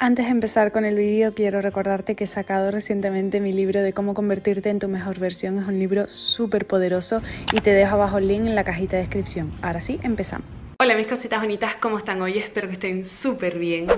Antes de empezar con el vídeo quiero recordarte que he sacado recientemente mi libro de cómo convertirte en tu mejor versión. Es un libro súper poderoso y te dejo abajo el link en la cajita de descripción. Ahora sí, empezamos. Hola mis cositas bonitas, ¿cómo están hoy? Espero que estén súper bien.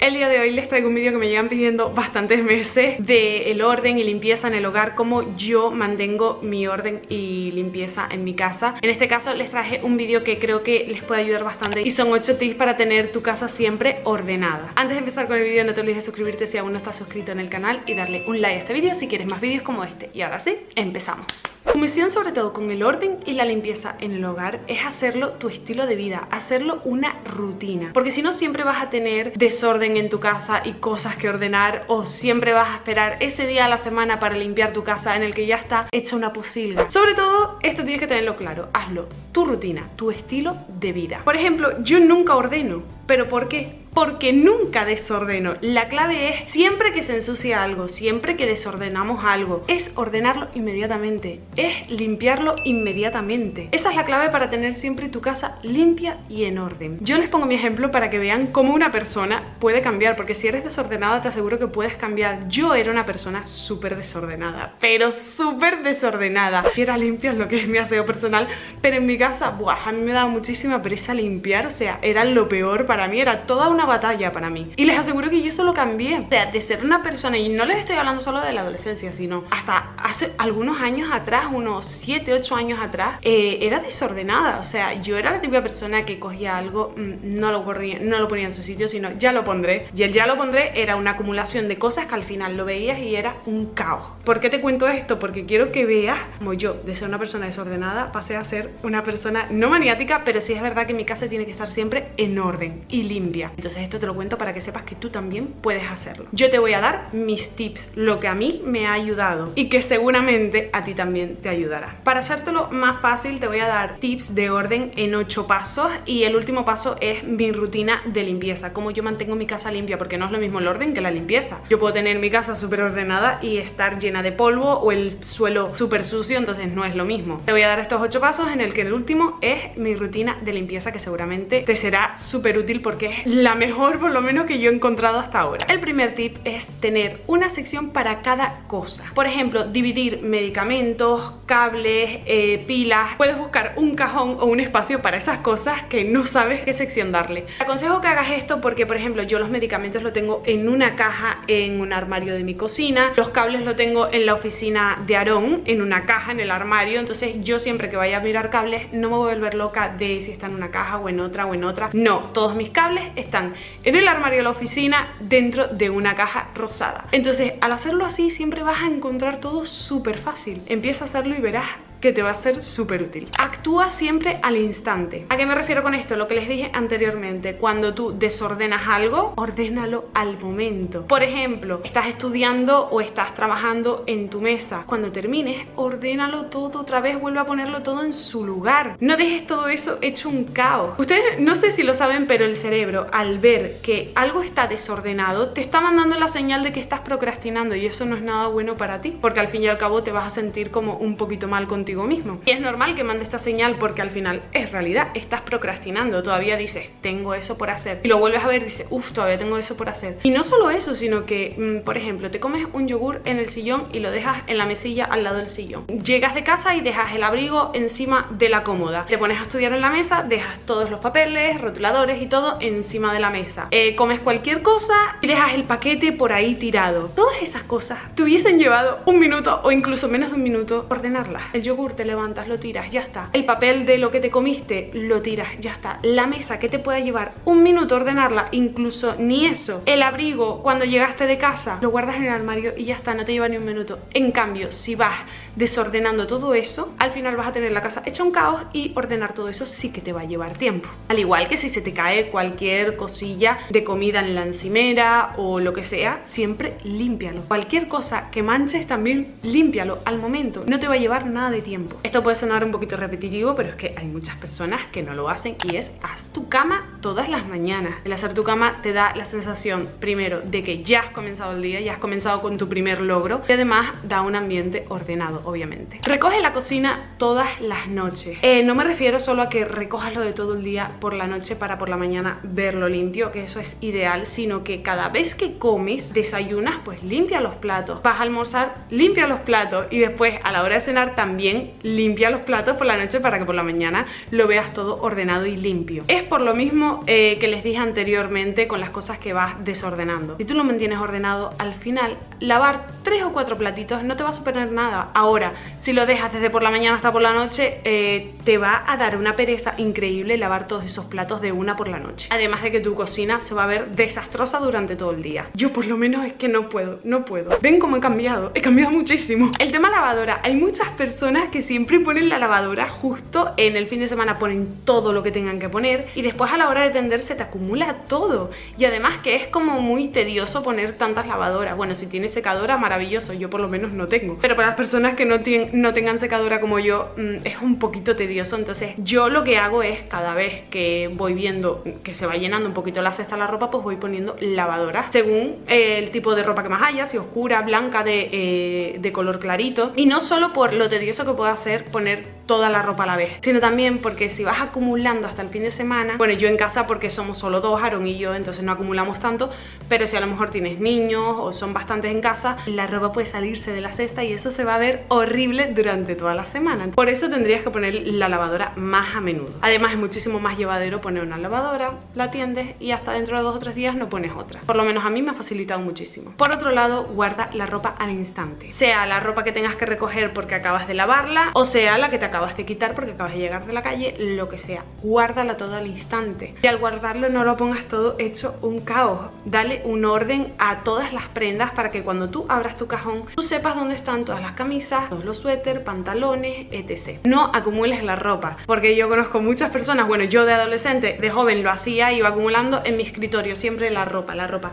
El día de hoy les traigo un vídeo que me llevan pidiendo bastantes meses de el orden y limpieza en el hogar, cómo yo mantengo mi orden y limpieza en mi casa. En este caso les traje un vídeo que creo que les puede ayudar bastante y son 8 tips para tener tu casa siempre ordenada. Antes de empezar con el vídeo no te olvides de suscribirte si aún no estás suscrito en el canal y darle un like a este vídeo si quieres más vídeos como este. Y ahora sí, empezamos. Tu misión sobre todo con el orden y la limpieza en el hogar es hacerlo tu estilo de vida, hacerlo una rutina. Porque si no siempre vas a tener desorden en tu casa y cosas que ordenar o siempre vas a esperar ese día a la semana para limpiar tu casa en el que ya está hecha una posilga. Sobre todo, esto tienes que tenerlo claro, hazlo, tu rutina, tu estilo de vida. Por ejemplo, yo nunca ordeno, ¿pero por qué? Porque nunca desordeno. La clave es siempre que se ensucia algo, siempre que desordenamos algo, es ordenarlo inmediatamente, es limpiarlo inmediatamente. Esa es la clave para tener siempre tu casa limpia y en orden. Yo les pongo mi ejemplo para que vean cómo una persona puede cambiar, porque si eres desordenada te aseguro que puedes cambiar. Yo era una persona súper desordenada, pero súper desordenada. Era limpiar lo que es mi aseo personal, pero en mi casa, buah, a mí me daba muchísima pereza limpiar, o sea, era lo peor para mí, era toda una batalla para mí. Y les aseguro que yo eso lo cambié. O sea, de ser una persona, y no les estoy hablando solo de la adolescencia, sino hasta hace algunos años atrás, unos 7, 8 años atrás, eh, era desordenada. O sea, yo era la típica persona que cogía algo, mm, no lo, corría, no lo ponía en su sitio, sino ya lo pondré. Y el ya lo pondré era una acumulación de cosas que al final lo veías y era un caos. ¿Por qué te cuento esto? Porque quiero que veas, como yo, de ser una persona desordenada, pasé a ser una persona no maniática, pero sí es verdad que mi casa tiene que estar siempre en orden y limpia. Entonces esto te lo cuento para que sepas que tú también puedes hacerlo. Yo te voy a dar mis tips, lo que a mí me ha ayudado y que seguramente a ti también te ayudará. Para hacértelo más fácil te voy a dar tips de orden en 8 pasos y el último paso es mi rutina de limpieza, cómo yo mantengo mi casa limpia, porque no es lo mismo el orden que la limpieza. Yo puedo tener mi casa súper ordenada y estar llena de polvo o el suelo súper sucio, entonces no es lo mismo. Te voy a dar estos 8 pasos en el que el último es mi rutina de limpieza que seguramente te será súper útil porque es la mejor por lo menos que yo he encontrado hasta ahora. El primer tip es tener una sección para cada cosa. Por ejemplo, dividir medicamentos, cables, eh, pilas. Puedes buscar un cajón o un espacio para esas cosas que no sabes qué sección darle. Te aconsejo que hagas esto porque, por ejemplo, yo los medicamentos lo tengo en una caja en un armario de mi cocina. Los cables lo tengo en la oficina de Aarón, en una caja en el armario. Entonces yo siempre que vaya a mirar cables no me voy a volver loca de si está en una caja o en otra o en otra. No, todos mis cables están en el armario de la oficina dentro de una caja rosada. Entonces, al hacerlo así siempre vas a encontrar todo súper fácil. Empieza a hacerlo y verás que te va a ser súper útil. Actúa siempre al instante. ¿A qué me refiero con esto? Lo que les dije anteriormente. Cuando tú desordenas algo, ordénalo al momento. Por ejemplo, estás estudiando o estás trabajando en tu mesa. Cuando termines, ordénalo todo otra vez, vuelve a ponerlo todo en su lugar. No dejes todo eso hecho un caos. Ustedes no sé si lo saben, pero el cerebro al ver que algo está desordenado, te está mandando la señal de que estás procrastinando y eso no es nada bueno para ti, porque al fin y al cabo te vas a sentir como un poquito mal contigo mismo. Y es normal que mande esta señal porque al final es realidad, estás procrastinando, todavía dices, tengo eso por hacer. Y lo vuelves a ver dices, uff, todavía tengo eso por hacer. Y no solo eso, sino que, mm, por ejemplo, te comes un yogur en el sillón y lo dejas en la mesilla al lado del sillón. Llegas de casa y dejas el abrigo encima de la cómoda. Te pones a estudiar en la mesa, dejas todos los papeles, rotuladores y todo encima de la mesa. Eh, comes cualquier cosa y dejas el paquete por ahí tirado. Todas esas cosas te hubiesen llevado un minuto o incluso menos de un minuto ordenarlas. El yogur te levantas, lo tiras, ya está. El papel de lo que te comiste, lo tiras, ya está. La mesa que te pueda llevar un minuto ordenarla, incluso ni eso. El abrigo, cuando llegaste de casa, lo guardas en el armario y ya está, no te lleva ni un minuto. En cambio, si vas desordenando todo eso, al final vas a tener la casa hecha un caos y ordenar todo eso sí que te va a llevar tiempo. Al igual que si se te cae cualquier cosilla de comida en la encimera o lo que sea, siempre límpialo. Cualquier cosa que manches también límpialo al momento. No te va a llevar nada de tiempo Esto puede sonar un poquito repetitivo, pero es que hay muchas personas que no lo hacen y es haz tu cama todas las mañanas. El hacer tu cama te da la sensación, primero, de que ya has comenzado el día, ya has comenzado con tu primer logro y además da un ambiente ordenado, obviamente. Recoge la cocina todas las noches. Eh, no me refiero solo a que recojas lo de todo el día por la noche para por la mañana verlo limpio, que eso es ideal, sino que cada vez que comes, desayunas, pues limpia los platos. Vas a almorzar, limpia los platos y después a la hora de cenar también limpia los platos por la noche para que por la mañana lo veas todo ordenado y limpio. Es por lo mismo eh, que les dije anteriormente con las cosas que vas desordenando. Si tú lo mantienes ordenado, al final lavar tres o cuatro platitos no te va a superar nada. Ahora, si lo dejas desde por la mañana hasta por la noche, eh, te va a dar una pereza increíble lavar todos esos platos de una por la noche. Además de que tu cocina se va a ver desastrosa durante todo el día. Yo por lo menos es que no puedo, no puedo. Ven cómo he cambiado, he cambiado muchísimo. El tema lavadora, hay muchas personas que siempre ponen la lavadora justo en el fin de semana, ponen todo lo que tengan que poner y después a la hora de tender se te acumula todo. Y además que es como muy tedioso poner tantas lavadoras. Bueno, si tienes secadora, maravilloso, yo por lo menos no tengo. Pero para las personas que no, tienen, no tengan secadora como yo, mm, es un poquito tedioso. Entonces yo lo que hago es cada vez que voy viendo que se va llenando un poquito la cesta la ropa, pues voy poniendo lavadora según el tipo de ropa que más haya, si oscura, blanca, de, eh, de color clarito. Y no solo por lo tedioso que puede hacer poner toda la ropa a la vez, sino también porque si vas acumulando hasta el fin de semana, bueno, yo en casa porque somos solo dos, Aaron y yo, entonces no acumulamos tanto, pero si a lo mejor tienes niños o son bastantes en casa, la ropa puede salirse de la cesta y eso se va a ver horrible durante toda la semana. Por eso tendrías que poner la lavadora más a menudo. Además es muchísimo más llevadero poner una lavadora, la tiendes y hasta dentro de dos o tres días no pones otra. Por lo menos a mí me ha facilitado muchísimo. Por otro lado, guarda la ropa al instante. Sea la ropa que tengas que recoger porque acabas de lavarla o sea la que te acabas de quitar porque acabas de llegar de la calle, lo que sea. Guárdala todo al instante. Y al guardarlo no lo pongas todo hecho un caos. Dale un orden a todas las prendas para que cuando tú abras tu cajón, tú sepas dónde están todas las camisas, todos los suéteres, pantalones, etc. No acumules la ropa, porque yo conozco muchas personas, bueno, yo de adolescente, de joven lo hacía, iba acumulando en mi escritorio siempre la ropa, la ropa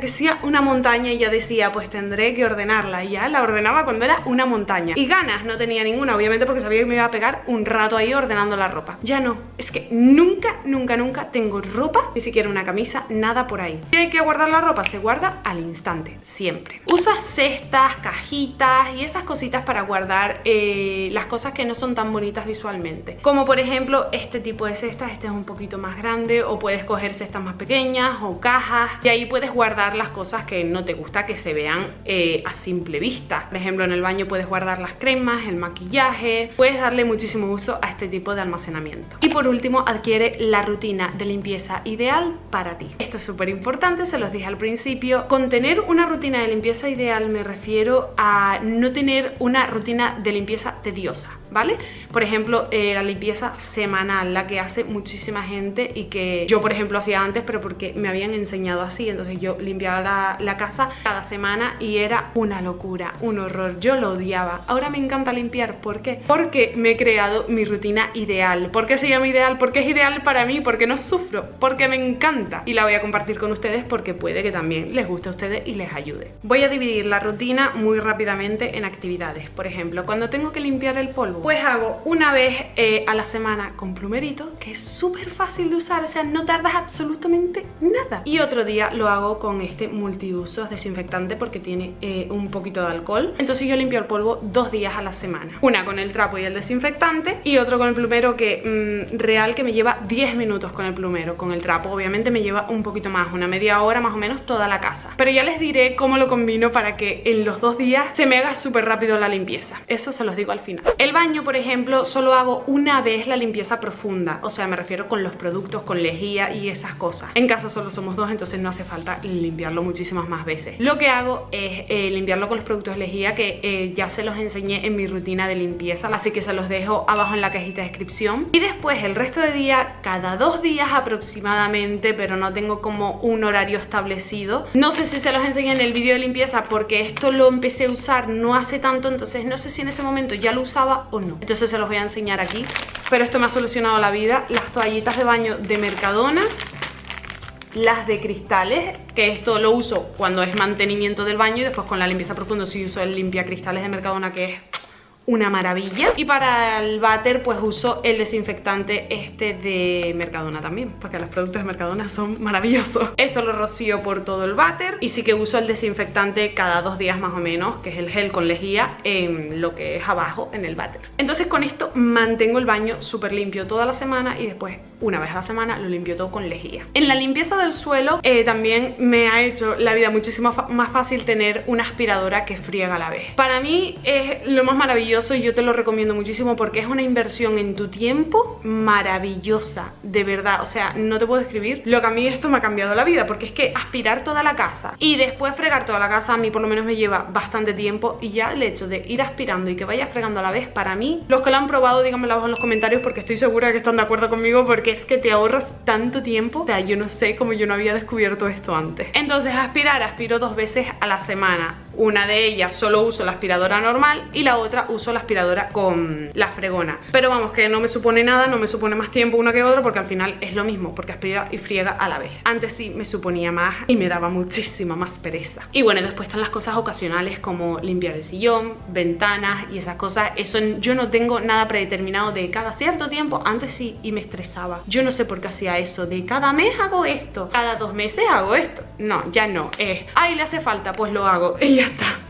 que sea una montaña y ya decía, pues tendré que ordenarla. Y ya la ordenaba cuando era una montaña. Y ganas no tenía ninguna, obviamente porque sabía que me iba a pegar un rato ahí ordenando la ropa. Ya no, es que nunca, nunca, nunca tengo ropa, ni siquiera una camisa, nada por ahí. Si hay que guardar la ropa, se guarda al instante, siempre. Usa cestas, cajitas y esas cositas para guardar eh, las cosas que no son tan bonitas visualmente. Como por ejemplo este tipo de cestas, este es un poquito más grande o puedes coger cestas más pequeñas o cajas y ahí puedes guardar las cosas que no te gusta que se vean eh, a simple vista. Por ejemplo, en el baño puedes guardar las cremas, el maquillaje, puedes darle muchísimo uso a este tipo de almacenamiento. Y por último, adquiere la rutina de limpieza ideal para ti. Esto es súper importante, se los dije al principio. Con tener una rutina de limpieza ideal me refiero a no tener una rutina de limpieza tediosa. ¿vale? Por ejemplo, eh, la limpieza semanal, la que hace muchísima gente y que yo, por ejemplo, hacía antes, pero porque me habían enseñado así, entonces yo limpiaba la, casa cada semana y era una locura, un horror, yo lo odiaba. Ahora me encanta limpiar, ¿por qué? Porque me he creado mi rutina ideal. ¿Por qué se llama ideal? Porque es ideal para mí, porque no sufro, porque me encanta. Y la voy a compartir con ustedes porque puede que también les guste a ustedes y les ayude. Voy a dividir la rutina muy rápidamente en actividades. Por ejemplo, cuando tengo que limpiar el polvo, pues hago una vez eh, a la semana con plumerito, que es súper fácil de usar, o sea, no tardas absolutamente nada. Y otro día lo hago con este multiusos desinfectante porque tiene eh, un poquito de alcohol. Entonces yo limpio el polvo dos días a la semana. Una con el trapo y el desinfectante y otro con el plumero que mm, real que me lleva 10 minutos con el plumero. Con el trapo obviamente me lleva un poquito más, una media hora más o menos toda la casa. Pero ya les diré cómo lo combino para que en los dos días se me haga súper rápido la limpieza. Eso se los digo al final. El baño por ejemplo, solo hago una vez la limpieza profunda, o sea, me refiero con los productos, con lejía y esas cosas. En casa solo somos dos, entonces no hace falta limpiarlo muchísimas más veces. Lo que hago es eh, limpiarlo con los productos lejía que eh, ya se los enseñé en mi rutina de limpieza, así que se los dejo abajo en la cajita de descripción. Y después el resto de día, cada dos días aproximadamente, pero no tengo como un horario establecido. No sé si se los enseñé en el vídeo de limpieza porque esto lo empecé a usar no hace tanto, entonces no sé si en ese momento ya lo usaba o no. Entonces se los voy a enseñar aquí. Pero esto me ha solucionado la vida. Las toallitas de baño de Mercadona las de cristales, que esto lo uso cuando es mantenimiento del baño y después con la limpieza profunda si uso el limpia cristales de Mercadona que es una maravilla. Y para el váter pues uso el desinfectante este de Mercadona también porque los productos de Mercadona son maravillosos. Esto lo rocío por todo el váter y sí que uso el desinfectante cada dos días más o menos que es el gel con lejía en lo que es abajo en el váter. Entonces con esto mantengo el baño súper limpio toda la semana y después una vez a la semana lo limpio todo con lejía. En la limpieza del suelo eh, también me ha hecho la vida muchísimo más fácil tener una aspiradora que friega a la vez. Para mí es lo más maravilloso y yo te lo recomiendo muchísimo porque es una inversión en tu tiempo maravillosa, de verdad. O sea, no te puedo describir lo que a mí esto me ha cambiado la vida porque es que aspirar toda la casa y después fregar toda la casa a mí por lo menos me lleva bastante tiempo y ya el hecho de ir aspirando y que vaya fregando a la vez para mí, los que lo han probado díganmelo abajo en los comentarios porque estoy segura que están de acuerdo conmigo porque es que te ahorras tanto tiempo. O sea, yo no sé cómo yo no había descubierto esto antes. Entonces aspirar, aspiro dos veces a la semana. Una de ellas solo uso la aspiradora normal y la otra uso la aspiradora con la fregona. Pero vamos, que no me supone nada, no me supone más tiempo una que otra Porque al final es lo mismo, porque aspira y friega a la vez. Antes sí me suponía más y me daba muchísima más pereza. Y bueno, después están las cosas ocasionales como limpiar el sillón, ventanas y esas cosas. Eso yo no tengo nada predeterminado de cada cierto tiempo. Antes sí y me estresaba. Yo no sé por qué hacía eso, de cada mes hago esto Cada dos meses hago esto. No, ya no, es, ay le hace falta, pues lo hago y ya está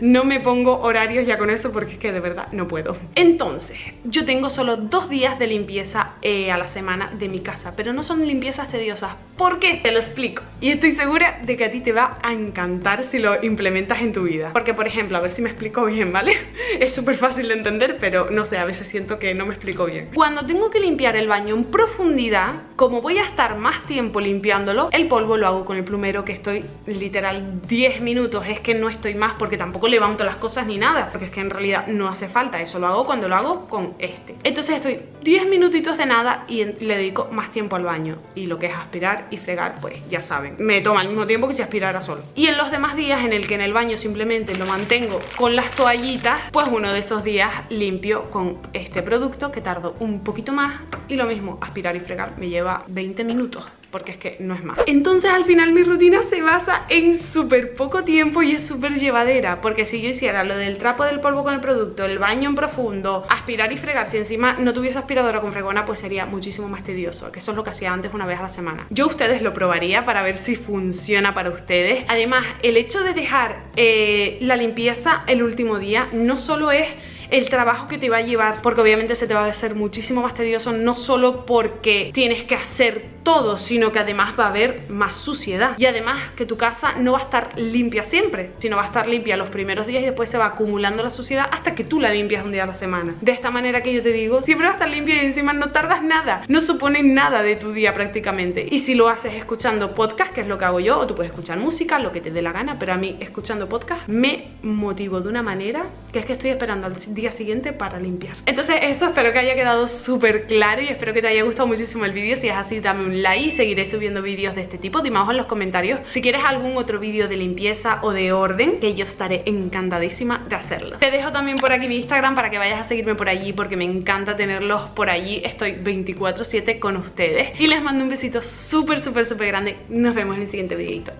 no me pongo horarios ya con eso porque es que de verdad no puedo. Entonces, yo tengo solo dos días de limpieza eh, a la semana de mi casa, pero no son limpiezas tediosas. ¿Por qué? Te lo explico. Y estoy segura de que a ti te va a encantar si lo implementas en tu vida. Porque, por ejemplo, a ver si me explico bien, ¿vale? Es súper fácil de entender, pero no sé, a veces siento que no me explico bien. Cuando tengo que limpiar el baño en profundidad, como voy a estar más tiempo limpiándolo, el polvo lo hago con el plumero que estoy literal 10 minutos. Es que no estoy más porque tampoco levanto las cosas ni nada, porque es que en realidad no hace falta, eso lo hago cuando lo hago con este. Entonces estoy 10 minutitos de nada y le dedico más tiempo al baño. Y lo que es aspirar y fregar, pues ya saben, me toma el mismo tiempo que si aspirara solo. Y en los demás días en el que en el baño simplemente lo mantengo con las toallitas, pues uno de esos días limpio con este producto que tardo un poquito más y lo mismo, aspirar y fregar me lleva 20 minutos porque es que no es más. Entonces al final mi rutina se basa en súper poco tiempo y es súper llevadera, porque si yo hiciera lo del trapo del polvo con el producto, el baño en profundo, aspirar y fregar, si encima no tuviese aspiradora con fregona, pues sería muchísimo más tedioso, que eso es lo que hacía antes una vez a la semana. Yo ustedes lo probaría para ver si funciona para ustedes. Además, el hecho de dejar eh, la limpieza el último día no solo es el trabajo que te va a llevar, porque obviamente se te va a hacer muchísimo más tedioso, no solo porque tienes que hacer todo, sino que además va a haber más suciedad. Y además que tu casa no va a estar limpia siempre, sino va a estar limpia los primeros días y después se va acumulando la suciedad hasta que tú la limpias un día a la semana. De esta manera que yo te digo, siempre va a estar limpia y encima no tardas nada, no supone nada de tu día prácticamente. Y si lo haces escuchando podcast, que es lo que hago yo, o tú puedes escuchar música, lo que te dé la gana, pero a mí escuchando podcast me motivo de una manera que es que estoy esperando al día siguiente para limpiar. Entonces eso espero que haya quedado súper claro y espero que te haya gustado muchísimo el vídeo. Si es así, dame un like, seguiré subiendo vídeos de este tipo, dime abajo en los comentarios si quieres algún otro vídeo de limpieza o de orden, que yo estaré encantadísima de hacerlo. Te dejo también por aquí mi Instagram para que vayas a seguirme por allí porque me encanta tenerlos por allí, estoy 24-7 con ustedes y les mando un besito súper súper súper grande, nos vemos en el siguiente videito.